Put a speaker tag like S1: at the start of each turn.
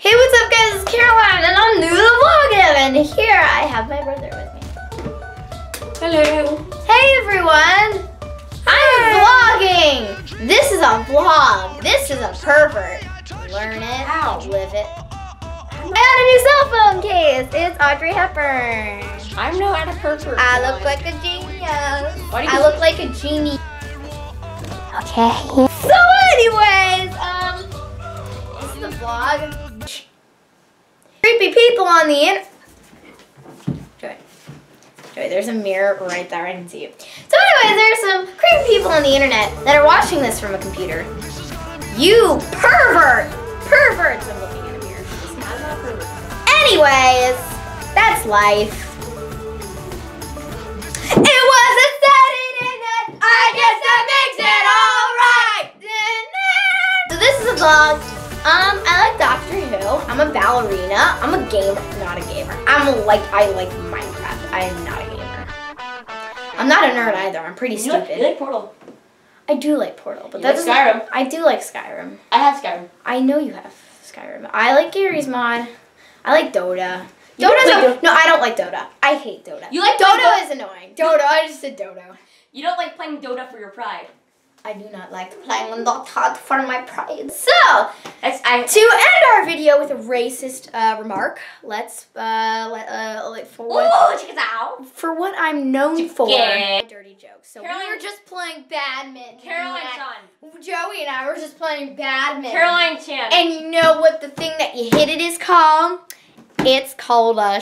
S1: Hey, what's up guys? It's Caroline and I'm new to the vlog and here I have my brother with me.
S2: Hello.
S1: Hey everyone! I'm vlogging! This is a vlog. This is a pervert. Learn it,
S2: Ow.
S1: live it. I got a new cell phone case. It's Audrey Hepburn.
S2: I'm no of pervert.
S1: I look like a genius.
S2: Why do you-
S1: I look like a genie. Okay. So anyways, people on the internet. Joey. Joey, there's a mirror right there. I can see you. So anyways, there's some creepy people on the internet that are watching this from a computer. You pervert! Perverts! I'm looking at a mirror.
S2: I'm not a pervert.
S1: Anyways, that's life. It was a. I guess that makes it alright. So this is a vlog. Um, I like Doctor Who. I'm a ballerina. I'm a gamer, not a gamer. I'm a, like I like Minecraft. I am not a gamer. I'm not a nerd either. I'm pretty
S2: You like,
S1: stupid.
S2: you like Portal?
S1: I do like Portal, but
S2: You
S1: that
S2: like. Skyrim?
S1: I do like Skyrim.
S2: I have Skyrim.
S1: I know you have Skyrim. I like Garry's mod. I like Dota.
S2: You
S1: Dota's
S2: play
S1: a, no, I don't like Dota. I hate Dota.
S2: You like
S1: Dota is annoying. Dota, I just said Dota.
S2: You don't like playing Dota for your pride.
S1: I do not like playing on Dota for my pride. So,
S2: That's I.
S1: to end our video with a racist uh, remark, let's uh, let, uh, like for what
S2: Ooh, check it out.
S1: for what I'm known for,
S2: Yeah.
S1: dirty jokes. So
S2: Caroline-
S1: we were just playing badminton.
S2: Caroline Chan.
S1: Joey and I were just playing badminton.
S2: Caroline Chan.
S1: And you know what the thing that you hit it is called? It's called a